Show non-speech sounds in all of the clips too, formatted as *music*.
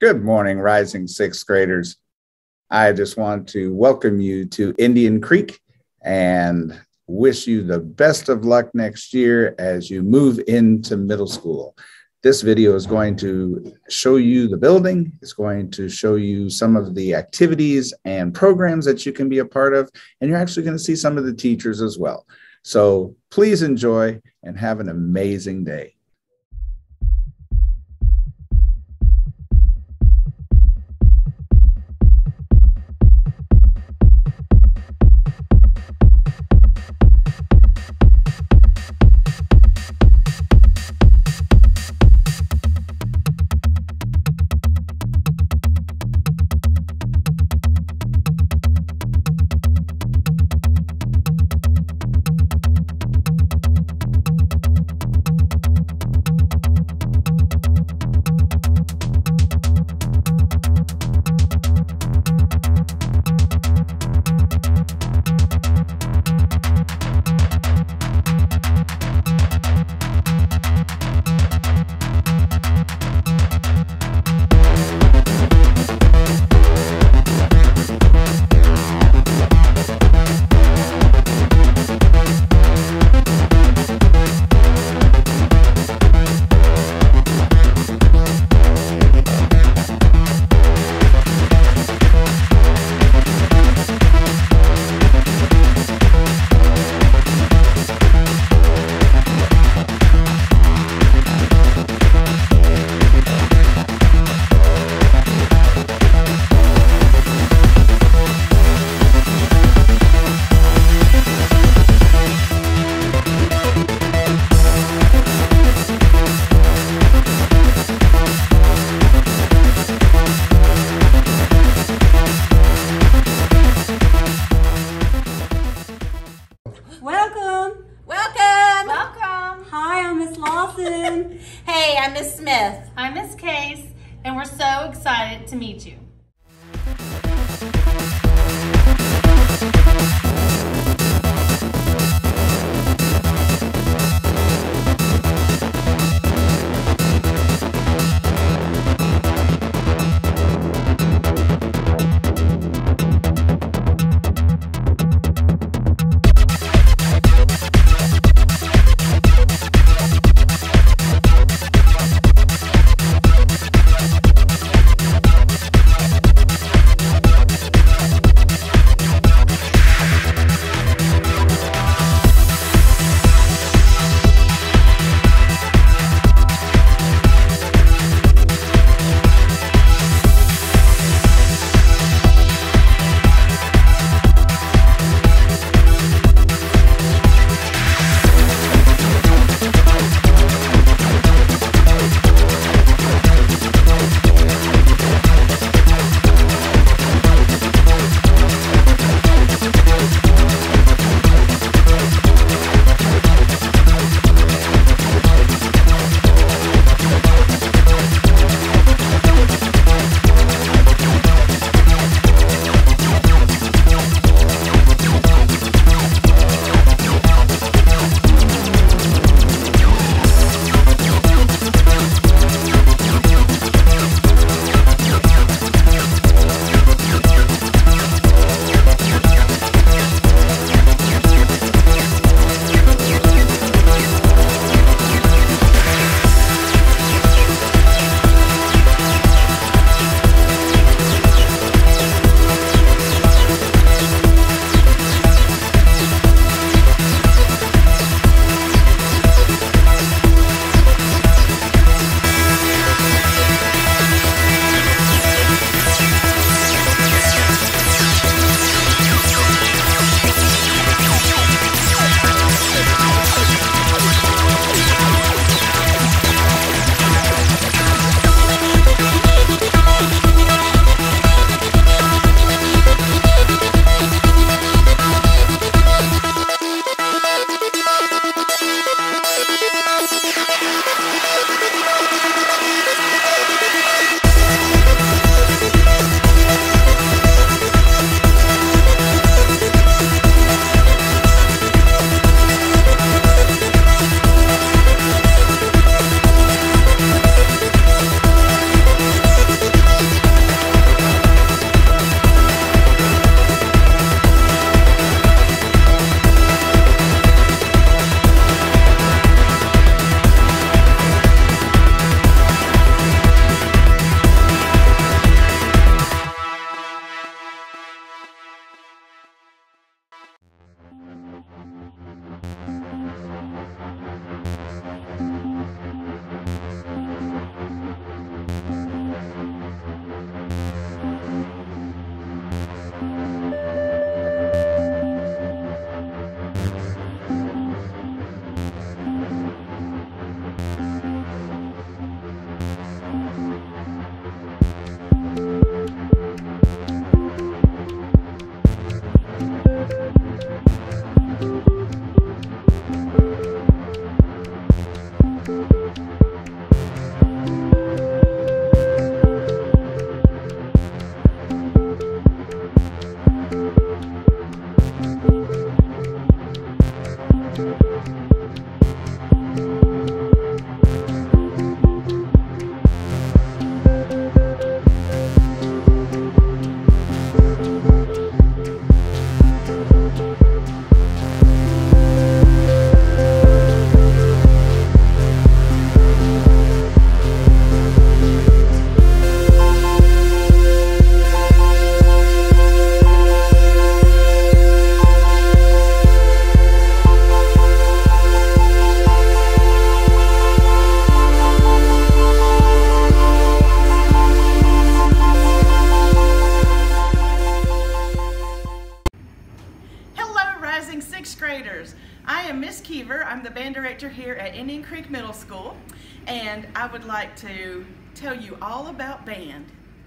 Good morning, rising sixth graders. I just want to welcome you to Indian Creek and wish you the best of luck next year as you move into middle school. This video is going to show you the building. It's going to show you some of the activities and programs that you can be a part of. And you're actually going to see some of the teachers as well. So please enjoy and have an amazing day.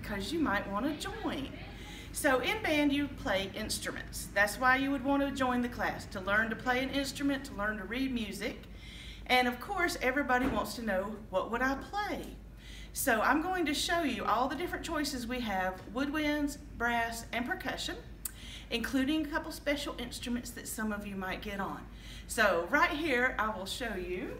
Because you might want to join. So in band, you play instruments. That's why you would want to join the class, to learn to play an instrument, to learn to read music. And of course, everybody wants to know, what would I play? So I'm going to show you all the different choices we have, woodwinds, brass, and percussion, including a couple special instruments that some of you might get on. So right here, I will show you.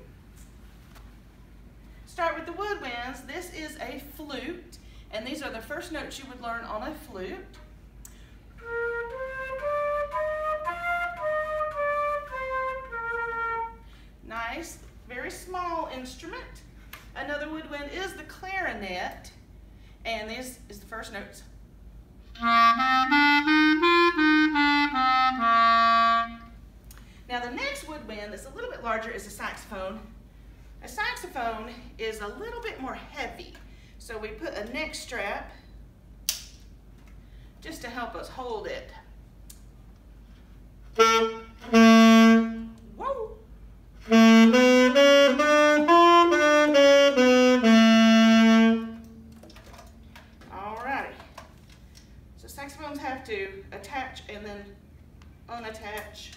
Start with the woodwinds. This is a flute, and these are the first notes you would learn on a flute. Nice, very small instrument. Another woodwind is the clarinet, and this is the first notes. Now the next woodwind that's a little bit larger is a saxophone. A saxophone is a little bit more heavy, so we put a neck strap just to help us hold it. Whoa! Alrighty. So saxophones have to attach and then unattach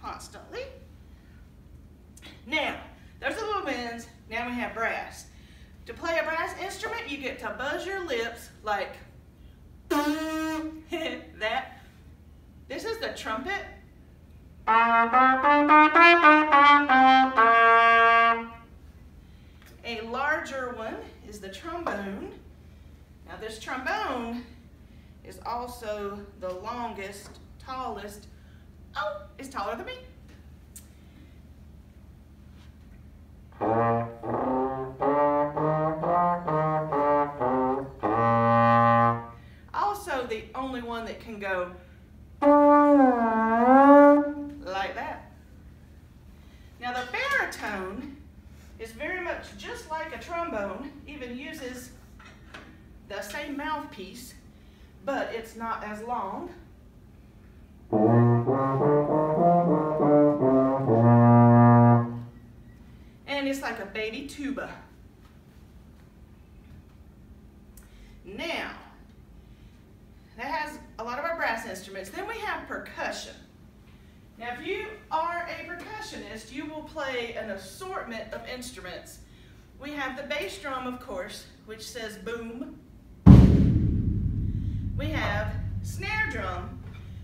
constantly. Now, there's the little bends. Now we have brass. To play a brass instrument, you get to buzz your lips like *laughs* that. This is the trumpet. A larger one is the trombone. Now this trombone is also the longest, tallest. Oh, it's taller than me. Only one that can go like that. Now the baritone is very much just like a trombone, even uses the same mouthpiece, but it's not as long. You will play an assortment of instruments. We have the bass drum, of course, which says boom. We have snare drum,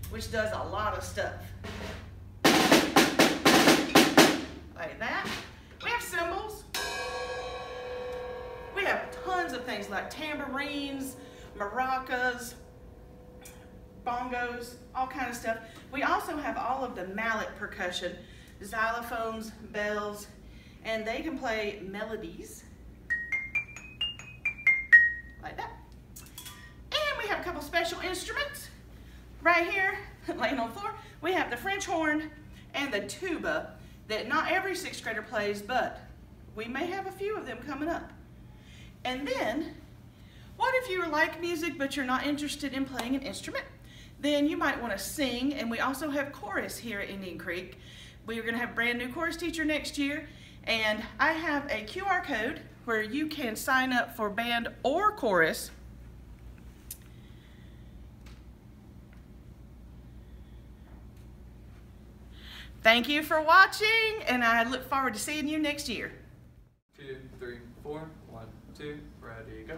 which does a lot of stuff. Like that. We have cymbals. We have tons of things like tambourines, maracas, bongos, all kind of stuff. We also have all of the mallet percussion, xylophones, bells, and they can play melodies like that. And we have a couple special instruments right here *laughs* laying on the floor. We have the French horn and the tuba that not every sixth grader plays, but we may have a few of them coming up. And then, what if you like music but you're not interested in playing an instrument? Then you might want to sing, and we also have chorus here at Indian Creek. We are going to have a brand new chorus teacher next year, and I have a QR code where you can sign up for band or chorus. Thank you for watching, and I look forward to seeing you next year. Two, three, four. One, two, ready, go.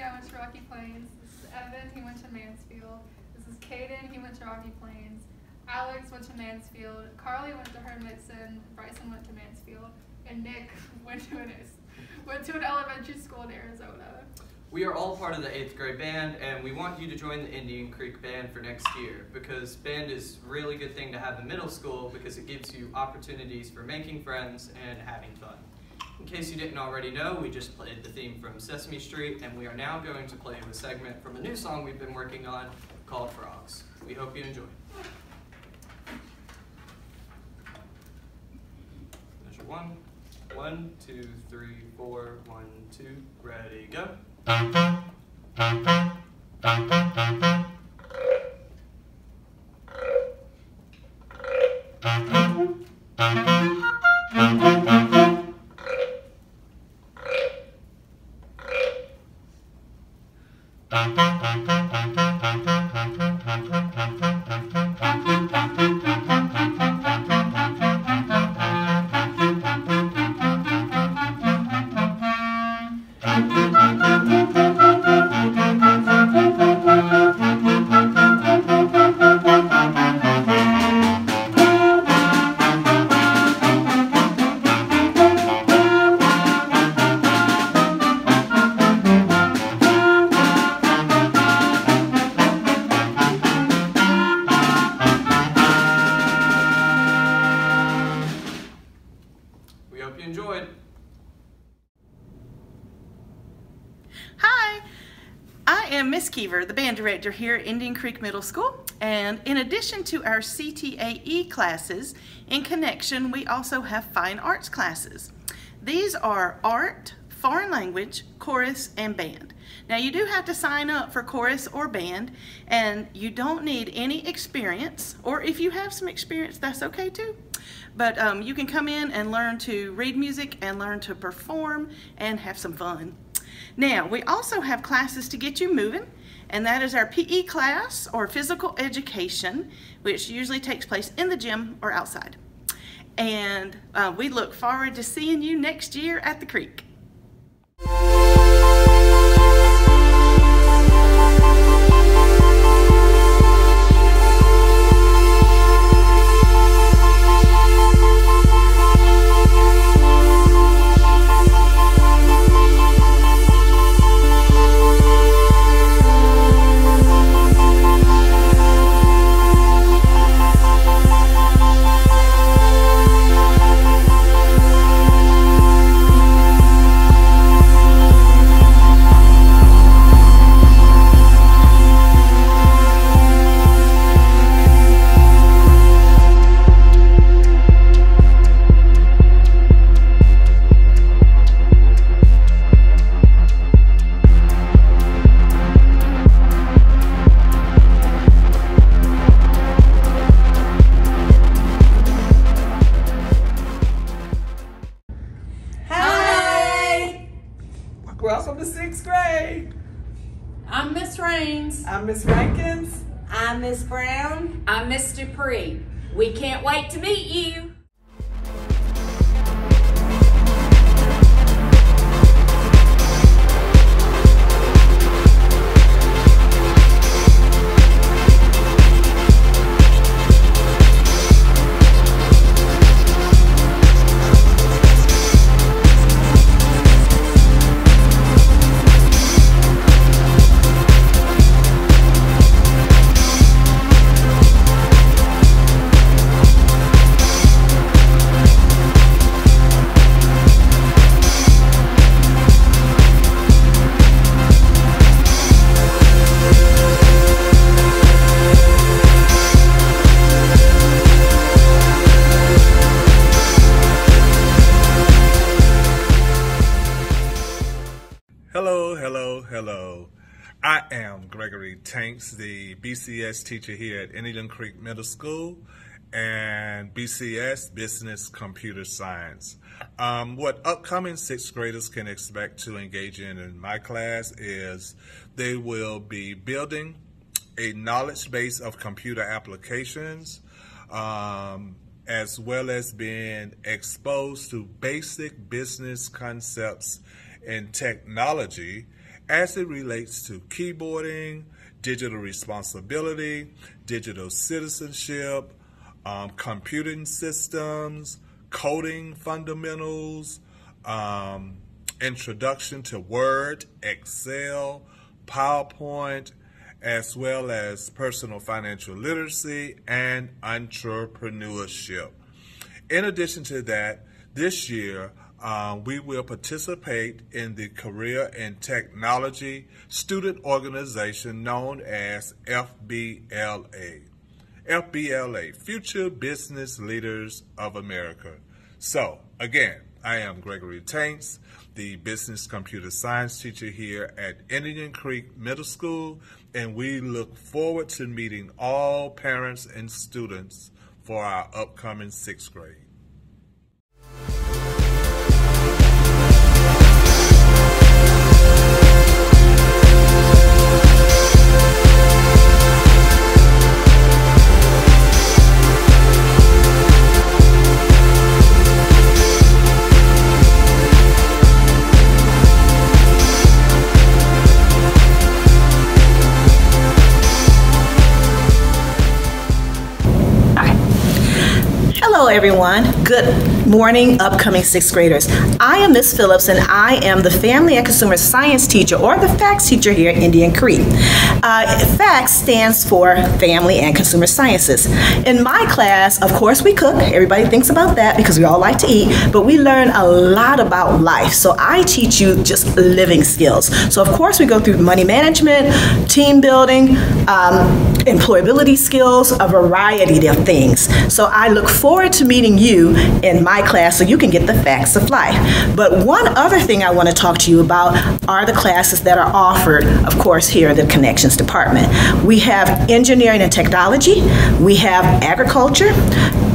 Rocky Plains. This is Evan, he went to Mansfield. This is Caden, he went to Rocky Plains. Alex went to Mansfield. Carly went to Heard-Mixon. Bryson went to Mansfield. And Nick *laughs* went to an went to an elementary school in Arizona. We are all part of the eighth grade band, and we want you to join the Indian Creek Band for next year because band is a really good thing to have in middle school because it gives you opportunities for making friends and having fun. In case you didn't already know, we just played the theme from Sesame Street, and we are now going to play a segment from a new song we've been working on called Frogs. We hope you enjoy. Measure one, one, two, three, four, one, two, ready, go. Director here at Indian Creek Middle School. And in addition to our CTAE classes, in Connection, we also have fine arts classes. These are art, foreign language, chorus, and band. Now you do have to sign up for chorus or band, and you don't need any experience, or if you have some experience, that's okay too. But um, you can come in and learn to read music and learn to perform and have some fun. Now, we also have classes to get you moving, and that is our PE class or physical education, which usually takes place in the gym or outside. And uh, we look forward to seeing you next year at the creek. Hello, hello, hello. I am Gregory Tanks, the BCS teacher here at Indian Creek Middle School and BCS Business Computer Science. Um, what upcoming sixth graders can expect to engage in in my class is they will be building a knowledge base of computer applications, um, as well as being exposed to basic business concepts in technology as it relates to keyboarding, digital responsibility, digital citizenship, um, computing systems, coding fundamentals, um, introduction to Word, Excel, PowerPoint, as well as personal financial literacy and entrepreneurship. In addition to that, this year uh, we will participate in the Career and Technology Student Organization known as FBLA. FBLA, Future Business Leaders of America. So, again, I am Gregory Tanks, the business computer science teacher here at Indian Creek Middle School, and we look forward to meeting all parents and students for our upcoming sixth grade. Everyone. Good morning, upcoming sixth graders. I am Miss Phillips, and I am the Family and Consumer Science teacher, or the FACS teacher here at Indian Creek. Uh, FACS stands for Family and Consumer Sciences. In my class, of course, we cook. Everybody thinks about that because we all like to eat, but we learn a lot about life. So I teach you just living skills. So, of course, we go through money management, team building, um, employability skills, a variety of things. So I look forward to meeting you in my class so you can get the facts of life. But one other thing I want to talk to you about are the classes that are offered, of course, here in the Connections Department. We have engineering and technology, we have agriculture,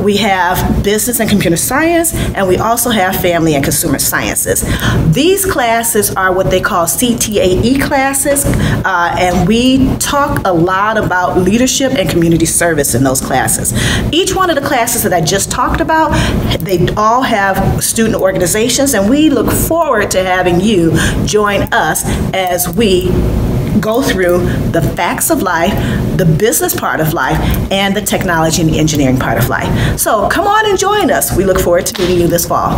we have business and computer science, and we also have family and consumer sciences. These classes are what they call CTAE classes, uh, and we talk a lot about leadership and community service in those classes. Each one of the classes that I just talked about, they all have student organizations, and we look forward to having you join us as we go through the facts of life, the business part of life, and the technology and engineering part of life. So come on and join us. We look forward to meeting you this fall.